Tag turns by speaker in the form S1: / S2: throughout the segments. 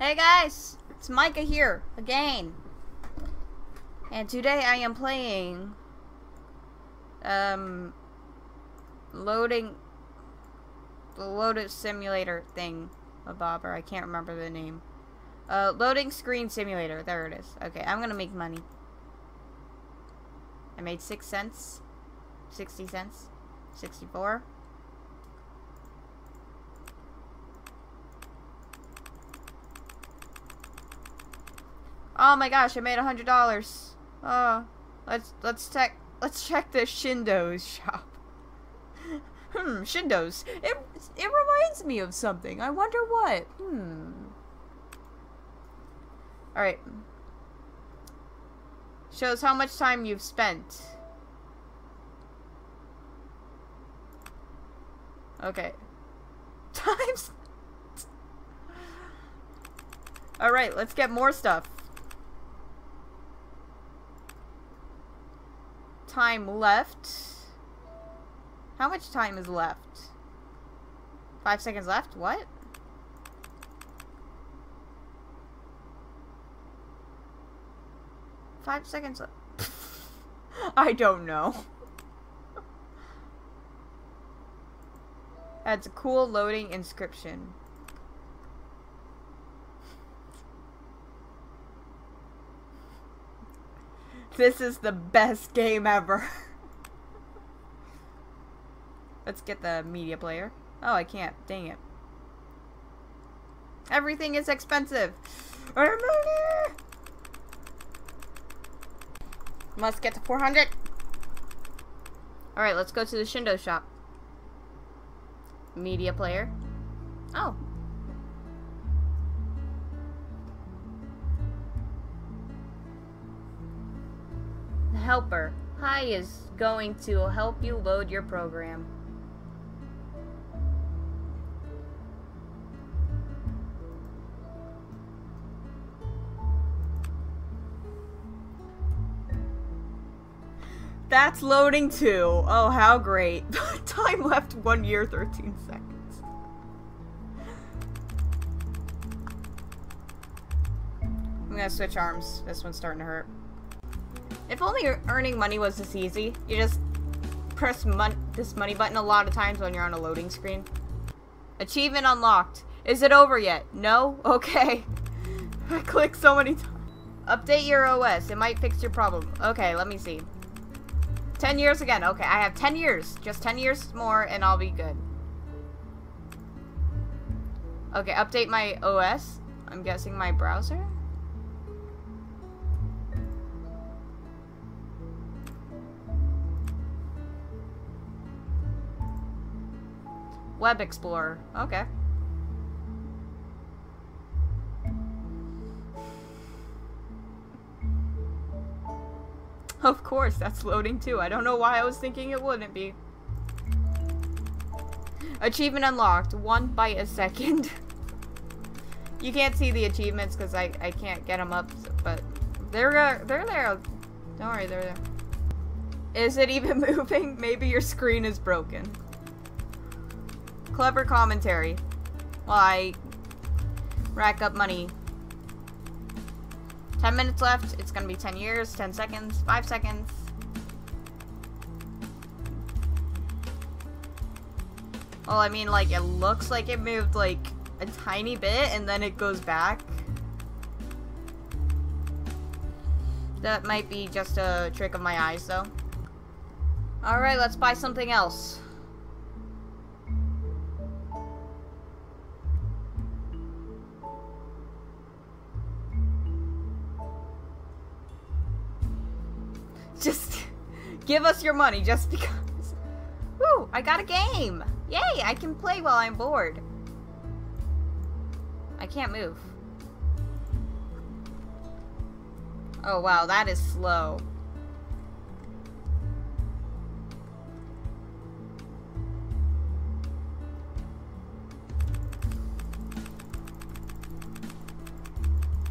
S1: Hey guys, it's Micah here, again. And today I am playing... Um... Loading... The loaded simulator thing. A bobber, I can't remember the name. Uh, loading screen simulator, there it is. Okay, I'm gonna make money. I made six cents. 60 cents. 64. Oh my gosh, I made a hundred dollars. Oh, let's let's check let's check the Shindo's shop. hmm, Shindo's. It it reminds me of something. I wonder what. Hmm. All right. Shows how much time you've spent. Okay. Times. All right, let's get more stuff. time left. How much time is left? Five seconds left? What? Five seconds left. I don't know. That's a cool loading inscription. This is the best game ever. Let's get the media player. Oh, I can't. Dang it. Everything is expensive. Must get to 400. Alright, let's go to the Shindo shop. Media player. Oh, helper. Hi is going to help you load your program. That's loading too. Oh, how great. Time left 1 year, 13 seconds. I'm gonna switch arms. This one's starting to hurt. If only earning money was this easy. You just press mon this money button a lot of times when you're on a loading screen. Achievement unlocked. Is it over yet? No? Okay. I clicked so many times. Update your OS. It might fix your problem. Okay, let me see. 10 years again. Okay, I have 10 years. Just 10 years more and I'll be good. Okay, update my OS. I'm guessing my browser? Web Explorer. Okay. Of course, that's loading too. I don't know why I was thinking it wouldn't be. Achievement unlocked. One byte a second. you can't see the achievements because I, I can't get them up, but they're, uh, they're there. Don't worry, they're there. Is it even moving? Maybe your screen is broken clever commentary while I rack up money. 10 minutes left. It's going to be 10 years, 10 seconds, 5 seconds. Well, I mean, like, it looks like it moved, like, a tiny bit, and then it goes back. That might be just a trick of my eyes, though. Alright, let's buy something else. Just give us your money just because. Woo! I got a game! Yay! I can play while I'm bored. I can't move. Oh wow, that is slow.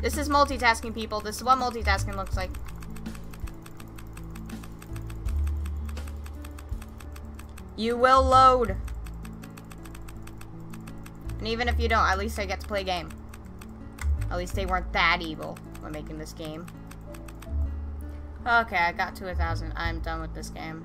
S1: This is multitasking, people. This is what multitasking looks like. You will load. And even if you don't, at least I get to play a game. At least they weren't that evil when making this game. Okay, I got to a thousand. I'm done with this game.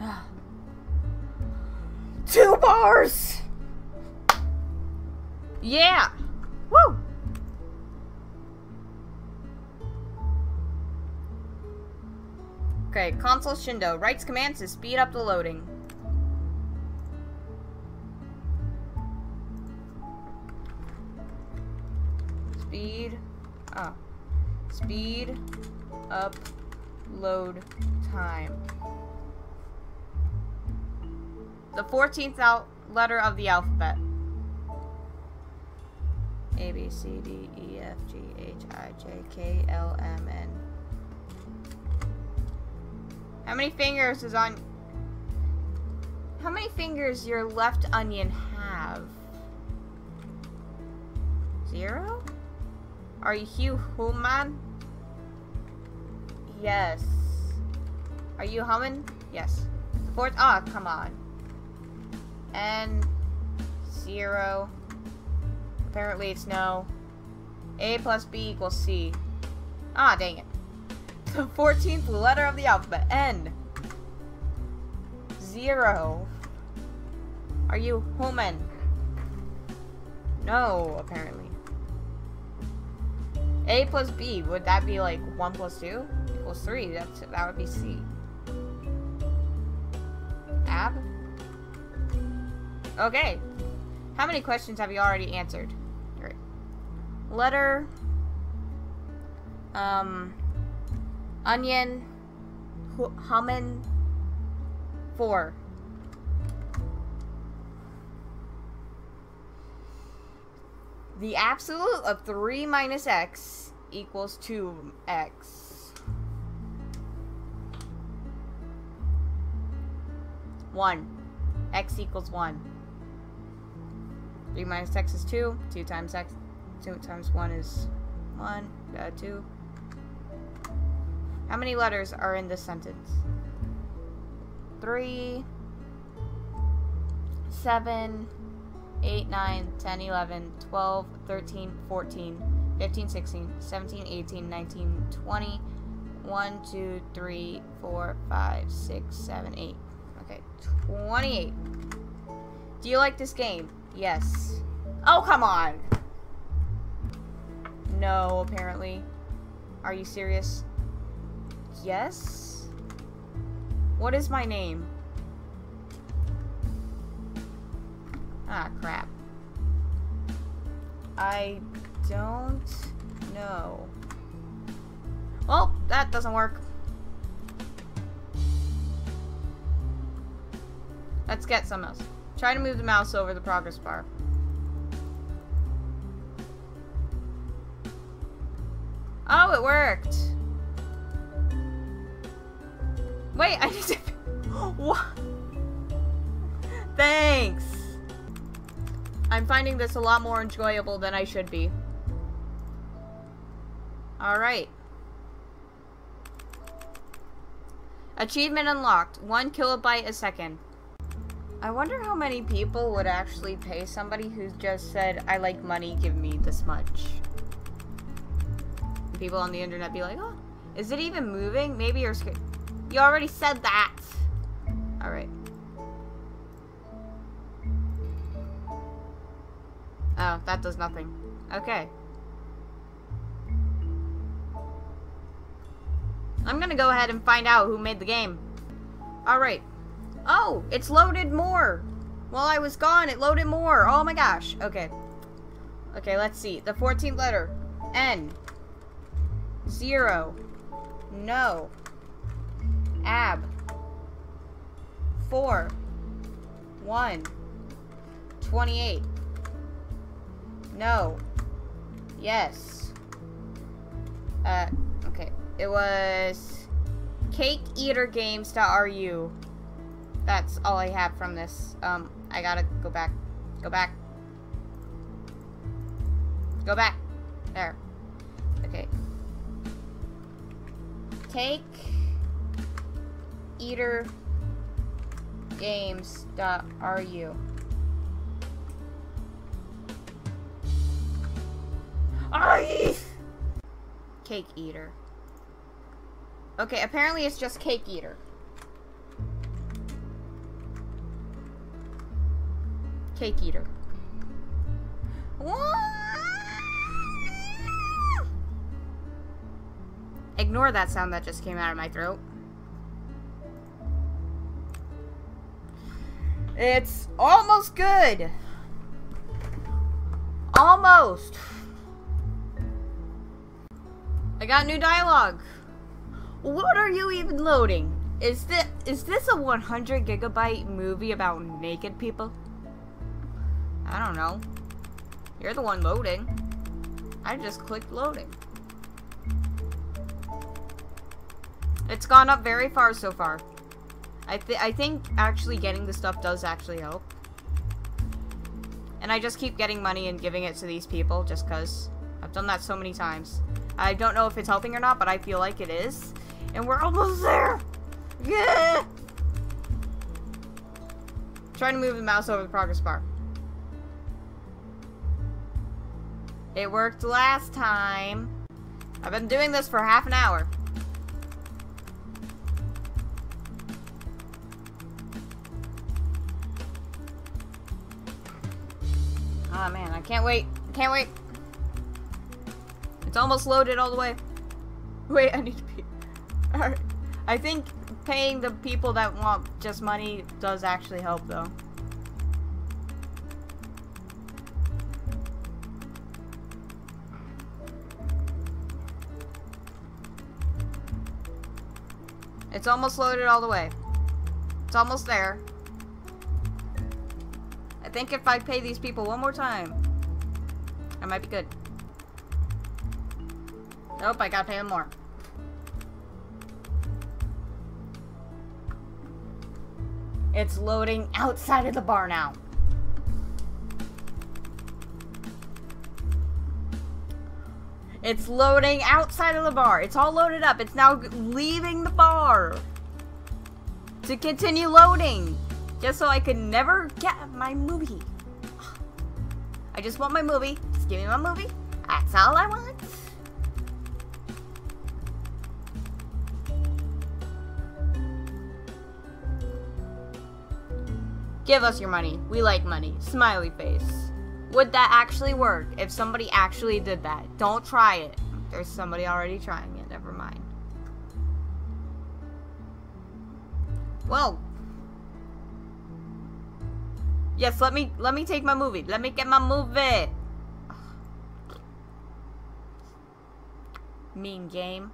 S1: Two bars! Yeah! Woo! Okay, console Shindo writes commands to speed up the loading. Speed up. Speed up load time. The 14th out letter of the alphabet. A, B, C, D, E, F, G, H, I, J, K, L, M, N, how many fingers is on... How many fingers your left onion have? Zero? Are you human? Yes. Are you humming? Yes. The fourth. Ah, oh, come on. N. Zero. Apparently it's no. A plus B equals C. Ah, dang it. The 14th letter of the alphabet. N. Zero. Are you human? No, apparently. A plus B, would that be like 1 plus 2? Equals 3, That's, that would be C. Ab? Okay. How many questions have you already answered? Great. Letter. Um. Onion. Human. Four. The absolute of 3 minus x equals 2x. 1. x equals 1. 3 minus x is 2. 2 times x. 2 times 1 is 1. Uh, 2. How many letters are in this sentence? Three, seven, eight, nine, 10, 11, 12, 13, 14, 15, 16, 17, 18, 19, 20, 1, 2, 3, 4, 5, 6, 7, 8. Okay, 28. Do you like this game? Yes. Oh, come on! No, apparently. Are you serious? yes? What is my name? Ah, crap. I don't know. Well, that doesn't work. Let's get some else. Try to move the mouse over the progress bar. Oh, it worked! Wait, I need to... what? Thanks. I'm finding this a lot more enjoyable than I should be. Alright. Achievement unlocked. One kilobyte a second. I wonder how many people would actually pay somebody who's just said, I like money, give me this much. People on the internet be like, oh, is it even moving? Maybe you're scared. You already said that. Alright. Oh, that does nothing. Okay. I'm gonna go ahead and find out who made the game. Alright. Oh, it's loaded more! While I was gone, it loaded more! Oh my gosh. Okay. Okay, let's see. The 14th letter. N. Zero. No ab, four, one, 28. No. Yes. Uh, okay. It was cakeeatergames.ru. That's all I have from this. Um, I gotta go back. Go back. Go back. There. Okay. Take eatergames.ru. Cake Eater. Okay, apparently it's just Cake Eater. Cake Eater. Ignore that sound that just came out of my throat. It's almost good. Almost. I got new dialogue. What are you even loading? Is this, is this a 100 gigabyte movie about naked people? I don't know. You're the one loading. I just clicked loading. It's gone up very far so far. I, th I think actually getting the stuff does actually help. And I just keep getting money and giving it to these people just because I've done that so many times. I don't know if it's helping or not, but I feel like it is. And we're almost there! Yeah! Trying to move the mouse over the progress bar. It worked last time. I've been doing this for half an hour. Oh man, I can't wait. I can't wait. It's almost loaded all the way. Wait, I need to pee. Alright. I think paying the people that want just money does actually help though. It's almost loaded all the way. It's almost there think if I pay these people one more time, I might be good. Nope, I gotta pay them more. It's loading outside of the bar now. It's loading outside of the bar. It's all loaded up. It's now leaving the bar to continue loading. Just so I could never get my movie. I just want my movie. Just give me my movie. That's all I want. Give us your money. We like money. Smiley face. Would that actually work if somebody actually did that? Don't try it. There's somebody already trying it. Yes, let me let me take my movie. Let me get my movie. mean game.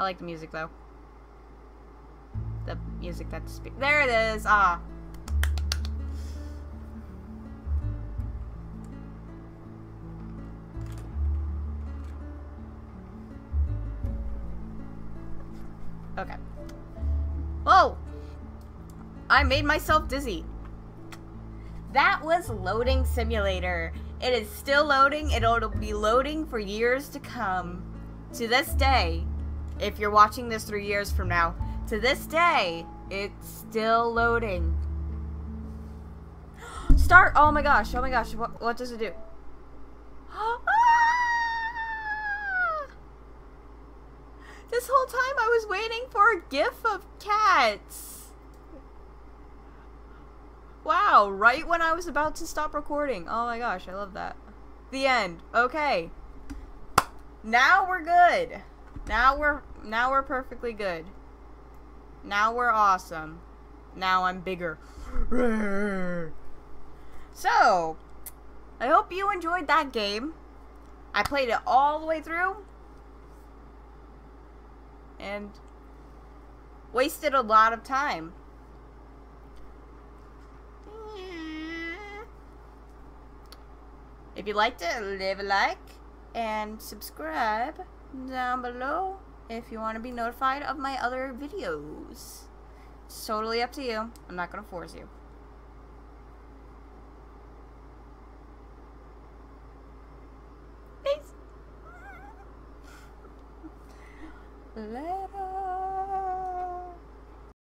S1: I like the music though. The music that's there it is. Ah. I made myself dizzy. That was Loading Simulator. It is still loading, it'll be loading for years to come. To this day, if you're watching this three years from now, to this day, it's still loading. Start! Oh my gosh, oh my gosh, what, what does it do? ah! This whole time I was waiting for a gif of cats. Wow, right when I was about to stop recording. Oh my gosh, I love that. The end. Okay. Now we're good. Now we're now we're perfectly good. Now we're awesome. Now I'm bigger. So, I hope you enjoyed that game. I played it all the way through. And wasted a lot of time. If you liked it, leave a like and subscribe down below if you want to be notified of my other videos. It's totally up to you. I'm not going to force you. Peace. Later.